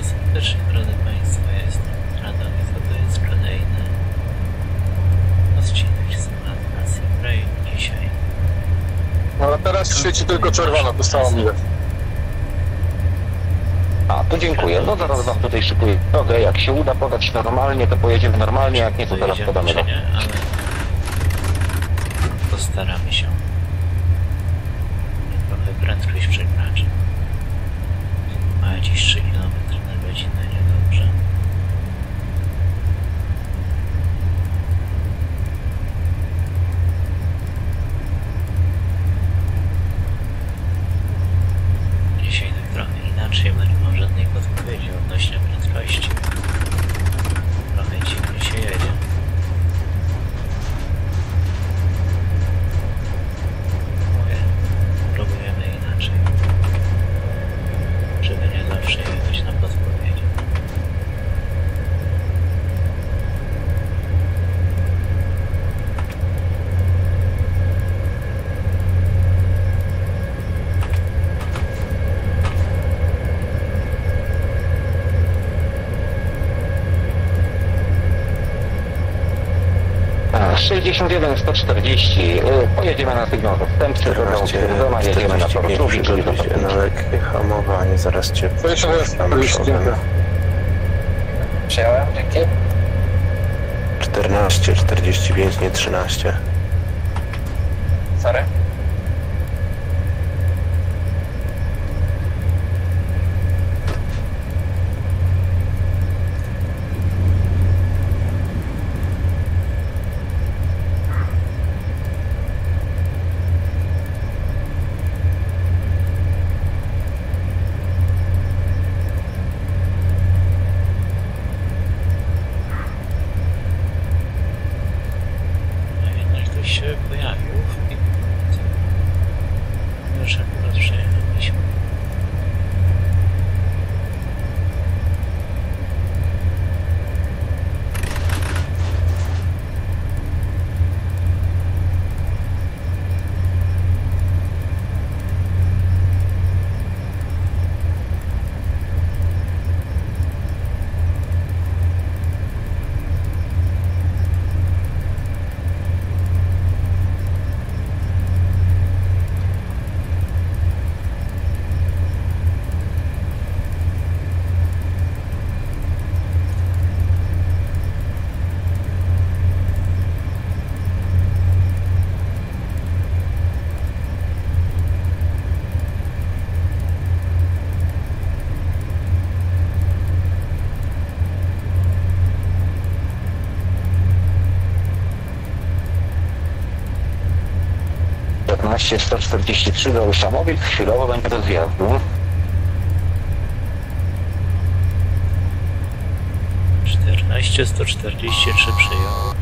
to serdecznie, drodzy Państwo, ja jestem to to jest kolejny odcinek z Atlas Rail dzisiaj. No ale teraz świeci tylko czerwona, dostałam ile. A, to dziękuję. No zaraz wam tutaj szykuję drogę. Jak się uda podać normalnie, to pojedziemy normalnie, jak nie, to teraz podamy czy nie, ale postaramy się. Trochę prędkość przekraczę. Ma jakieś 3 km na godzinę, niedobrze. Dzisiaj tak trochę inaczej, bo nie mam żadnej podpowiedzi odnośnie prędkości. Trochę dziwnie się jedzie. Mówię, próbujemy inaczej. Żeby nie zawsze jechać na podpowiedzi. A, 61, 140. y, Pojedziemy na sygnał zastępczy, 14, utwierdzona, jedziemy na tor 45, drugi, czyli przygotuj do się na lekkie hamowanie, zaraz cię już przodem. Przyjąłem, dzięki. 14, 45, nie 13. Piętnaście, 143 do chwilowo będzie do zjazdu. 14, 143 przyjął.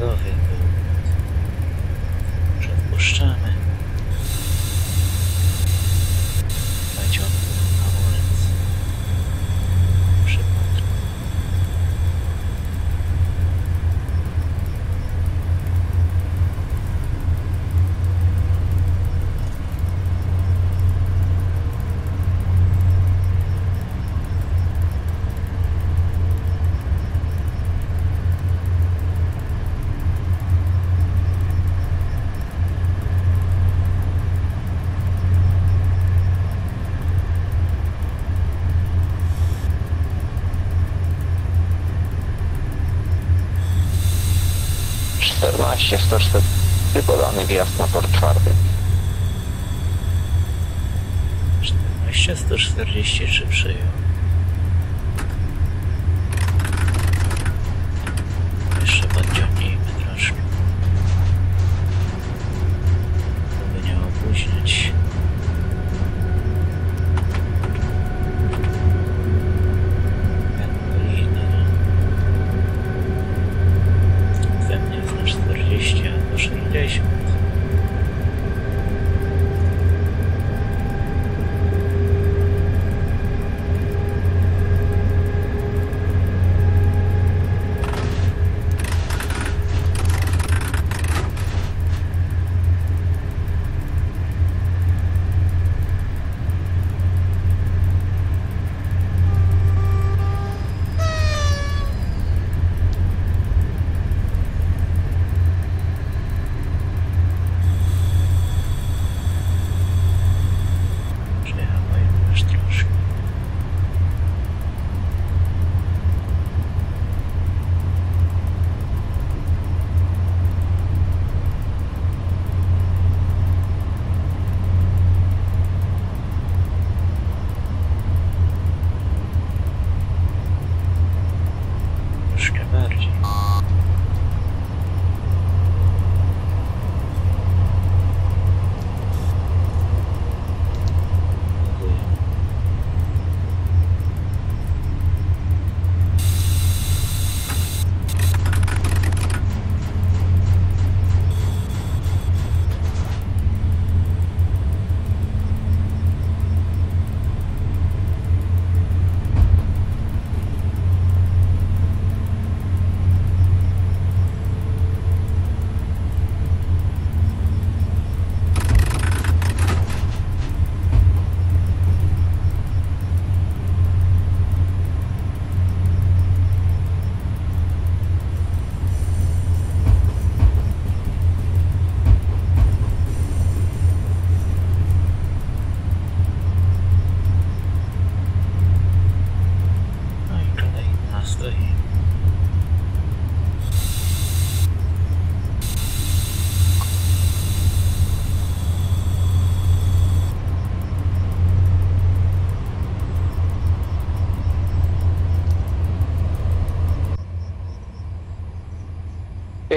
嗯，可以。Czterdzieści. Podany wjazd na tor czwarty. 14, 143 przyjął.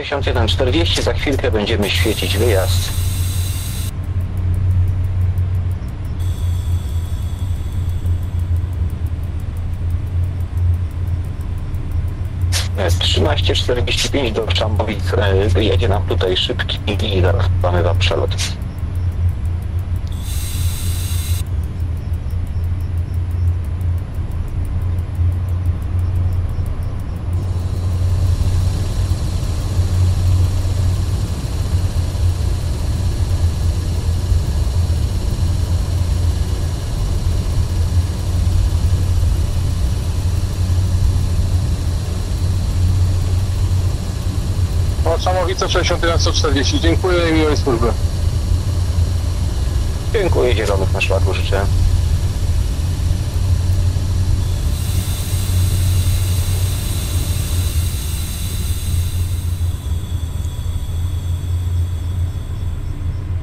5140, za chwilkę będziemy świecić wyjazd. S 1345 do Szambowic e, jedzie nam tutaj szybki i zaraz mamy wam przelot. No, Szamowice 61 140. Dziękuję i miłej służby. Dziękuję, zielonych na szlaku życzę.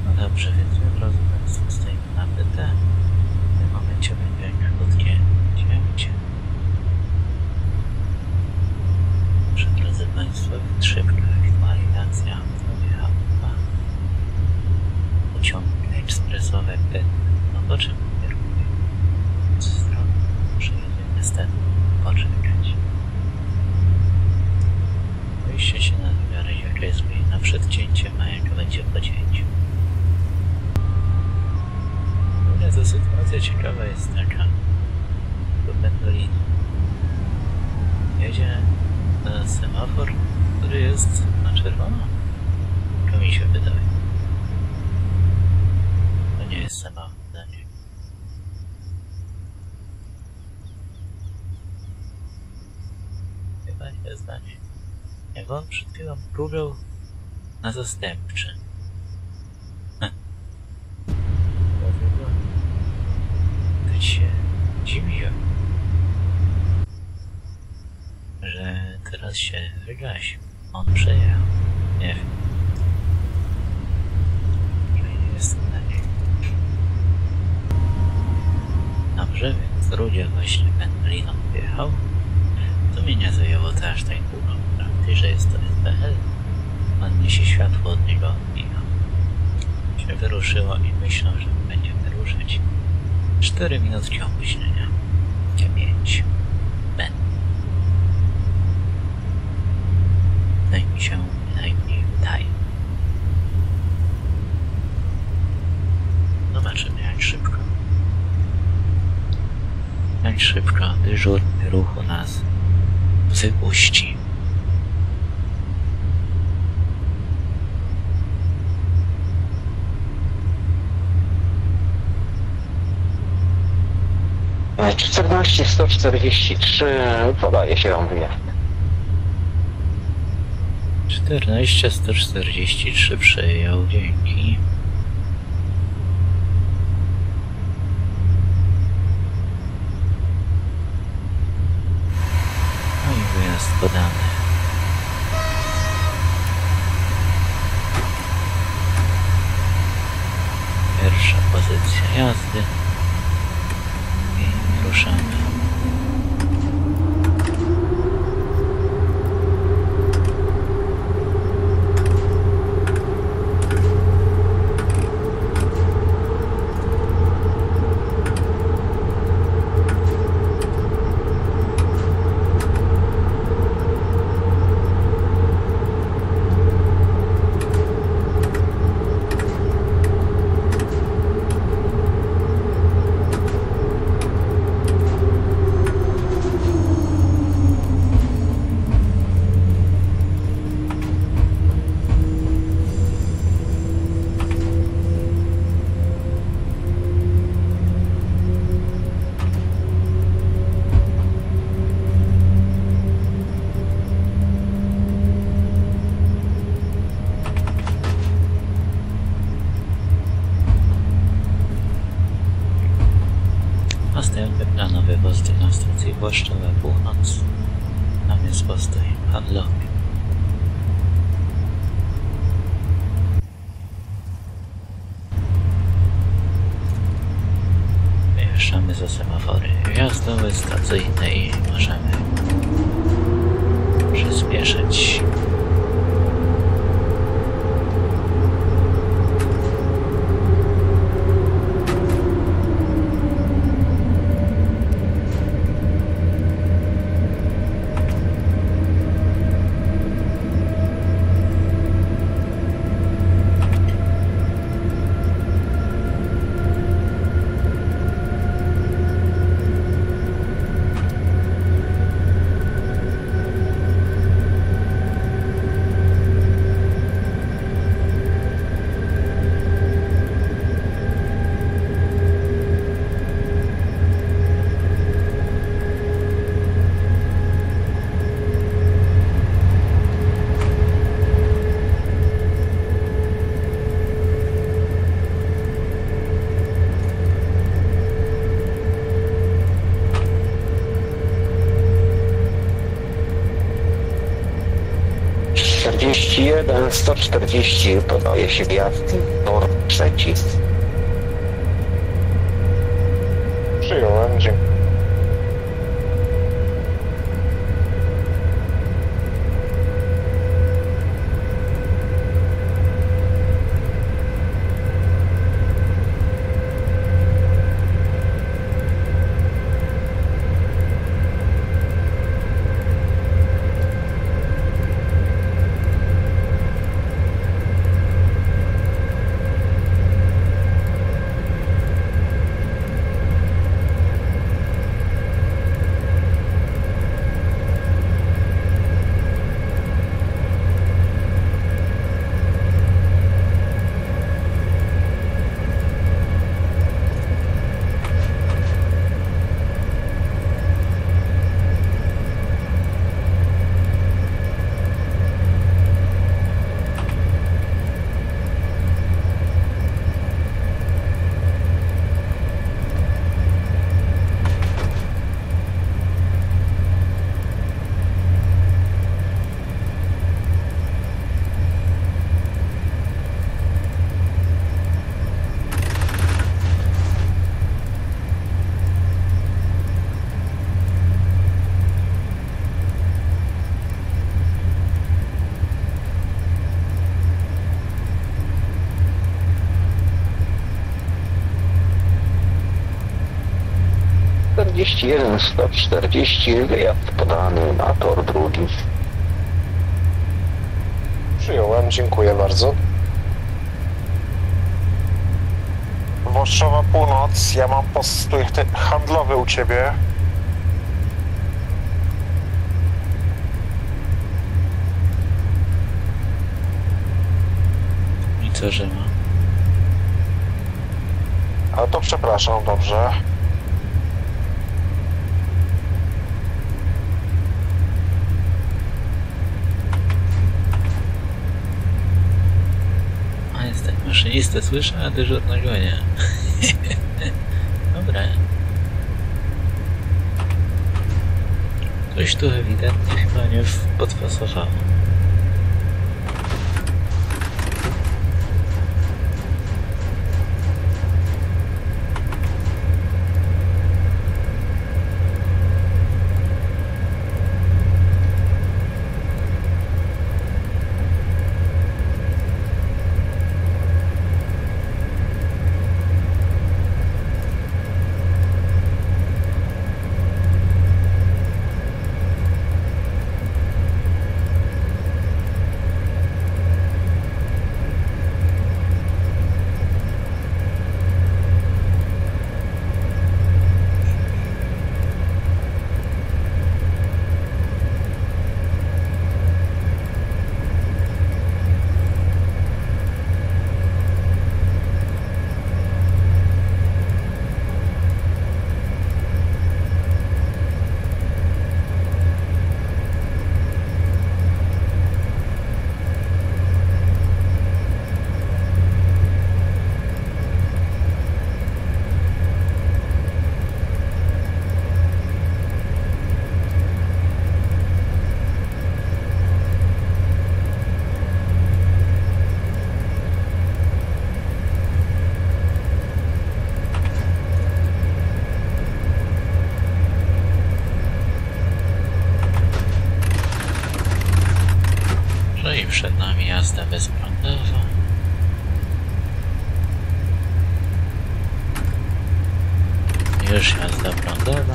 No dobrze, więc my drodzy Państwo stoimy na PT. W tym momencie będzie krótkie cięcie. Proszę drodzy Państwo, szybka aktualizacja dojechała pociągi ekspresowe PT. No po czym kieruję z strony muszę niestety poczekać. Boiście się na miarę jaka jest przed cięciem, a jaka będzie po cięciu. U mnie to sytuacja ciekawa jest taka. Do Pendolino. Jedzie na semafor, który jest na czerwono. To mi się wydaje. To nie jest semafor dla niego. Nie zdanie. Jak on przed chwilą próbował na zastępczy. Heh. Dlatego tak się dziwiłem, że teraz się wygasił. On przejechał. Nie wiem. Że jestem na niego. Dobrze, więc Rudzie właśnie Pendoliną wjechał. Nie zajęło to aż tak długo. Że jest to SPL. On niesie światło od niego odbija. Się wyruszyło i myślą, że będzie wyruszać. 4 minutki opóźnienia. Nie 5. Ben. Tak mi się najmniej wydaje. Zobaczymy jak szybko. Jak szybko dyżurny ruchu nas wypuści. E, 14 143 podaje się wam wyjazd. 14 143 przyjął, dzięki. Postój na stacji Włoszczowa Północ. Tam jest postój handlowy. Wyjeżdżamy za semafory wjazdowe, stacyjne i możemy przyspieszyć. Czterdzieści jeden, sto czterdzieści podaje się wjazd. Tor trzeci. 41 140, wyjazd podany na tor drugi. Przyjąłem, dziękuję bardzo. Włoszczowa Północ, ja mam postój handlowy u ciebie. I co, że ma? Ale to przepraszam, dobrze. A maszynistę słyszę, a dyżurnego nie. Dobra. Coś tu ewidentnie chyba nie podpasowało. No przed nami jazda bezprądowa. Już jazda prądowa.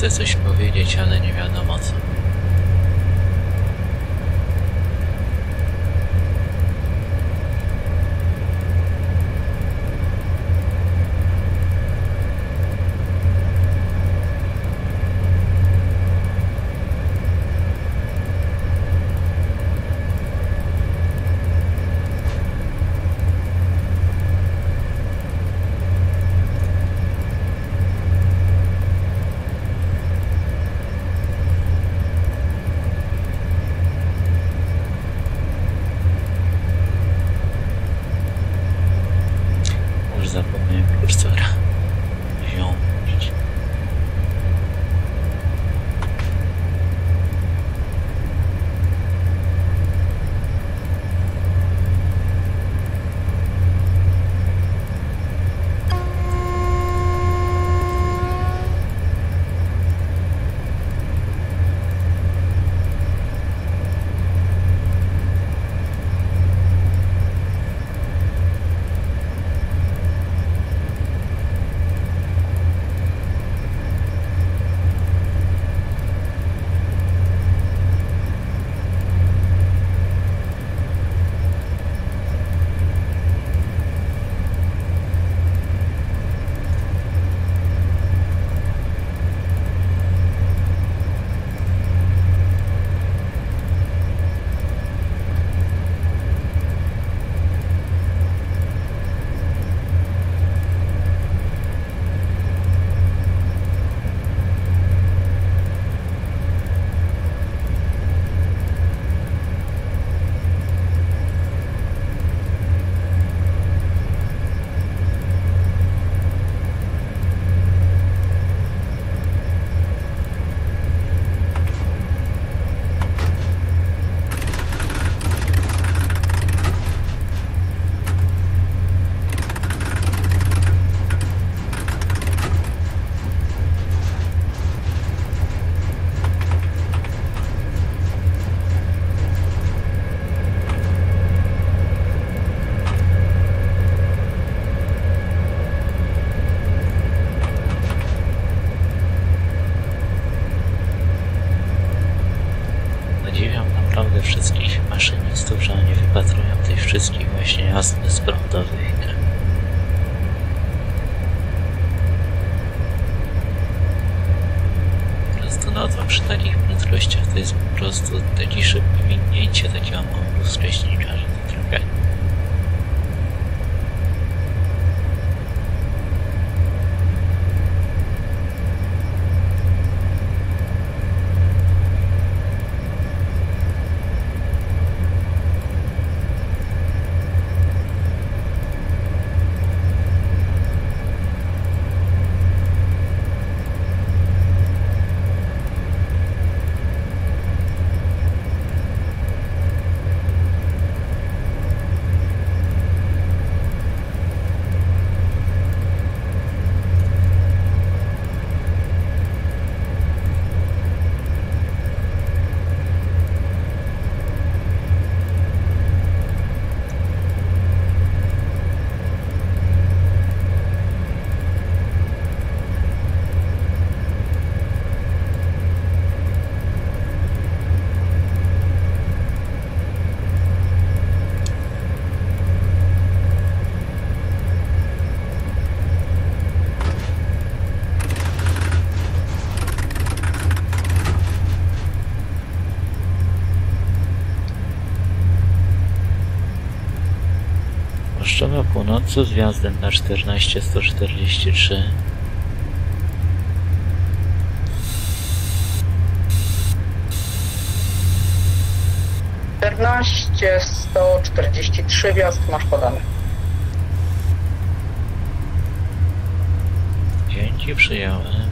Chce coś powiedzieć, ale nie wiadomo co. Z wjazdem na 14143 14 143 wjazd masz podane. Dzięki, przyjąłem.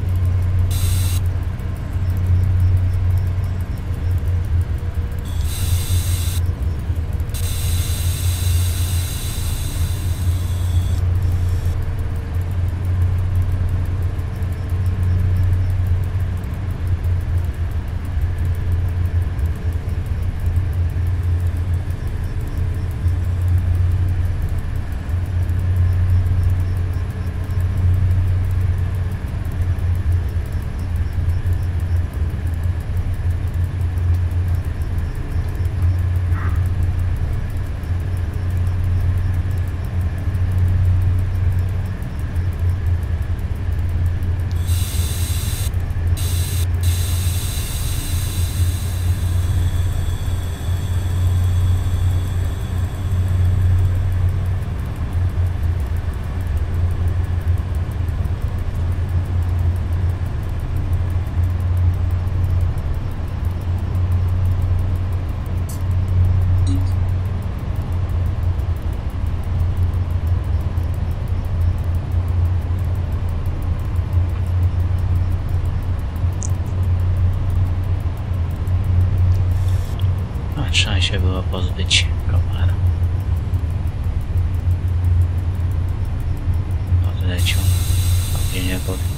No, trzeba się było pozbyć komara. Odleciał. Opinie powinny.